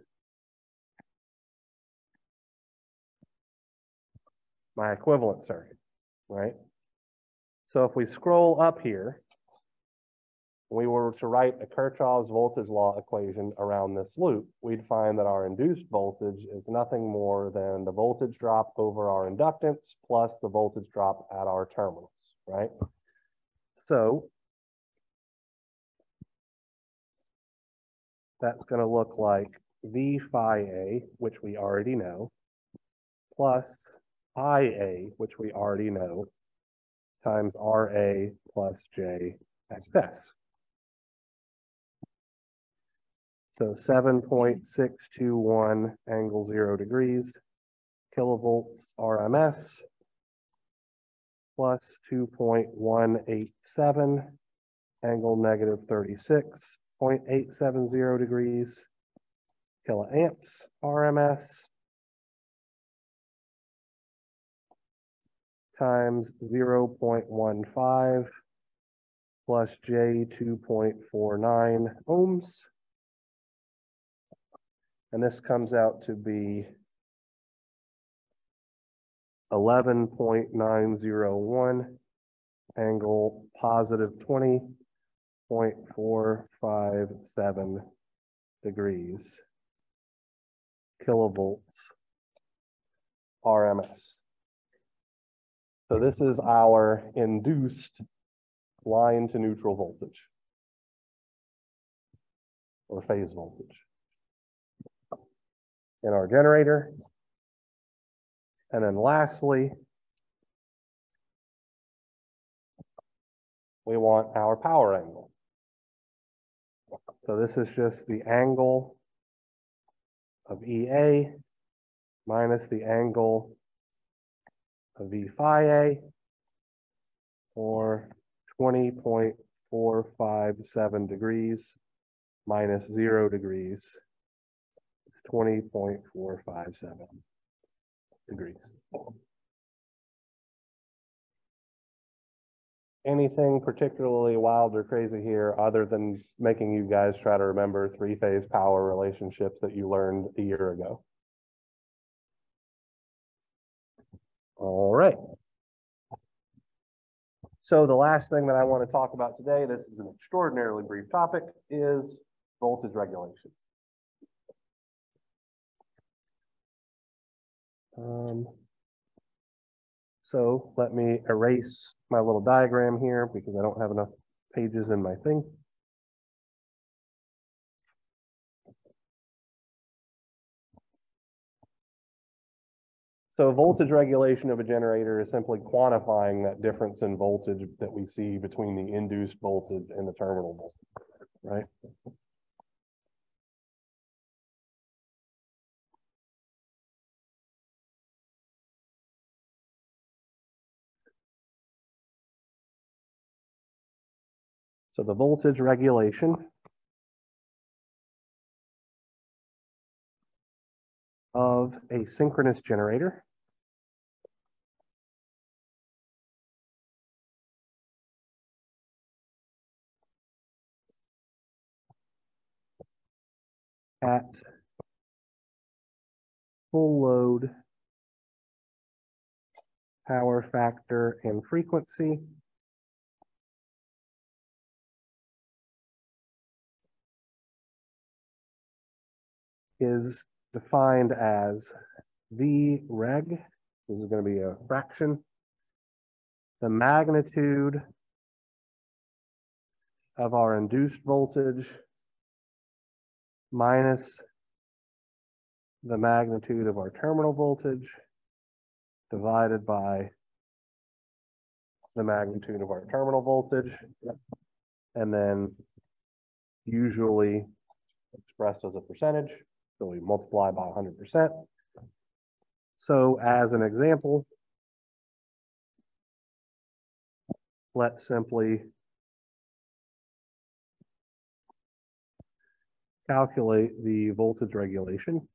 my equivalent circuit, right? So if we scroll up here, we were to write a Kirchhoff's voltage law equation around this loop, we'd find that our induced voltage is nothing more than the voltage drop over our inductance plus the voltage drop at our terminals, right? So that's going to look like V phi A, which we already know, plus IA, which we already know, times RA plus JXS. So seven point six two one angle zero degrees, kilovolts RMS plus two point one eight seven angle negative thirty-six point eight seven zero degrees, kiloamps RMS times zero point one five plus J two point four nine ohms. And this comes out to be eleven point nine zero one angle positive twenty point four five seven degrees kilovolts RMS. So this is our induced line to neutral voltage or phase voltage. in our generator. And then lastly, we want our power angle. So this is just the angle of EA minus the angle V phi A or twenty point four five seven degrees minus zero degrees. Five seven degrees. Anything particularly wild or crazy here, other than making you guys try to remember three-phase power relationships that you learned a year ago? All right. So the last thing that I want to talk about today, this is an extraordinarily brief topic, is voltage regulation. Um, so let me erase my little diagram here because I don't have enough pages in my thing. So voltage regulation of a generator is simply quantifying that difference in voltage that we see between the induced voltage and the terminal voltage, right? So the voltage regulation of a synchronous generator at full load power factor and frequency. Is defined as V reg, this is going to be a fraction, the magnitude of our induced voltage minus the magnitude of our terminal voltage divided by the magnitude of our terminal voltage. And then usually expressed as a percentage. So we multiply by hundred percent. So as an example, let's simply calculate the voltage regulation.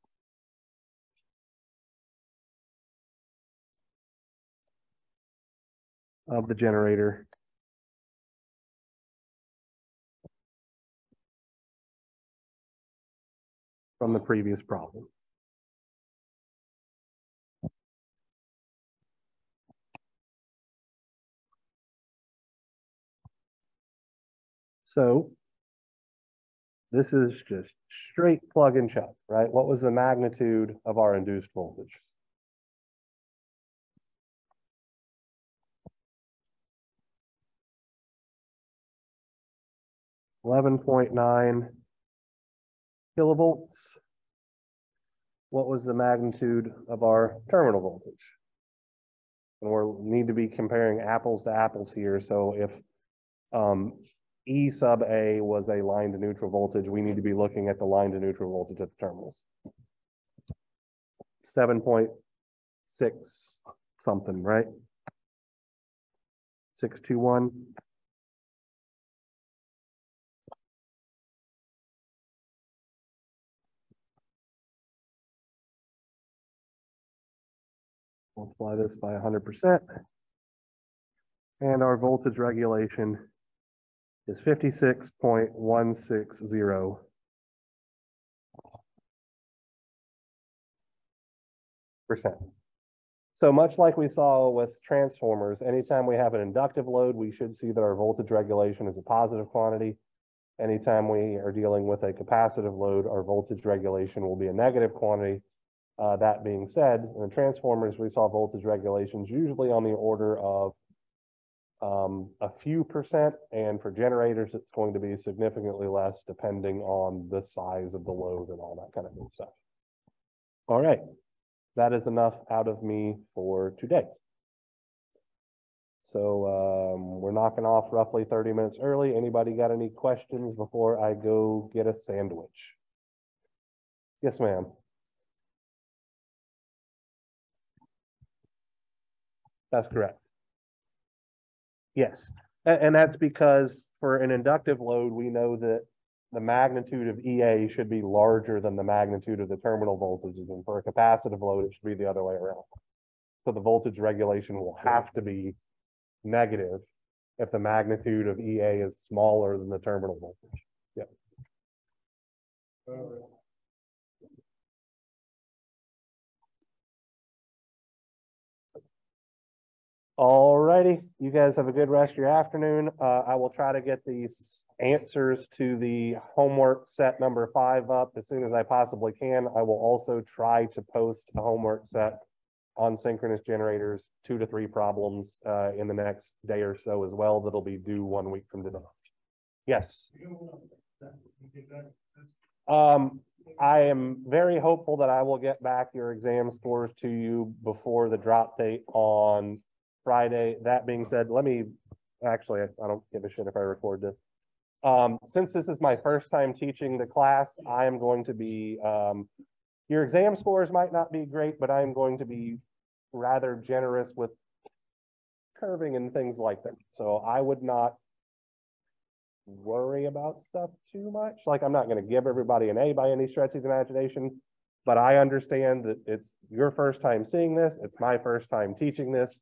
of the generator from the previous problem. So this is just straight plug and chug, right? What was the magnitude of our induced voltage? Eleven point nine kilovolts. What was the magnitude of our terminal voltage? And we need to be comparing apples to apples here. So if um, E sub A was a line to neutral voltage, we need to be looking at the line to neutral voltage at the terminals. Seven point six something, right? Six two one. Multiply this by hundred percent. And our voltage regulation is fifty-six point one six zero. Percent. So much like we saw with transformers, anytime we have an inductive load, we should see that our voltage regulation is a positive quantity. Anytime we are dealing with a capacitive load, our voltage regulation will be a negative quantity. Uh, that being said, in the transformers, we saw voltage regulations usually on the order of um, a few percent, and for generators, it's going to be significantly less depending on the size of the load and all that kind of good stuff. All right, that is enough out of me for today. So um, we're knocking off roughly thirty minutes early. Anybody got any questions before I go get a sandwich? Yes, ma'am. That's correct. Yes, and, that's because for an inductive load, we know that the magnitude of EA should be larger than the magnitude of the terminal voltages, and for a capacitive load, it should be the other way around. So the voltage regulation will have to be negative if the magnitude of EA is smaller than the terminal voltage. Yep. Alrighty, you guys have a good rest of your afternoon. Uh, I will try to get these answers to the homework set number five up as soon as I possibly can. I will also try to post a homework set on synchronous generators, two to three problems, uh, in the next day or so as well. That'll be due one week from today. Yes. Um, I am very hopeful that I will get back your exam scores to you before the drop date on Friday. That being said, let me, actually, I I don't give a shit if I record this. Um, since this is my first time teaching the class, I am going to be, um, your exam scores might not be great, but I'm going to be rather generous with curving and things like that. So I would not worry about stuff too much. Like, I'm not gonna give everybody an A by any stretch of the imagination. But I understand that it's your first time seeing this, it's my first time teaching this.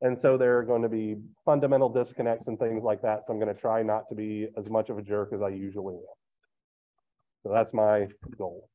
And so there are going to be fundamental disconnects and things like that. So I'm gonna try not to be as much of a jerk as I usually am. So that's my goal.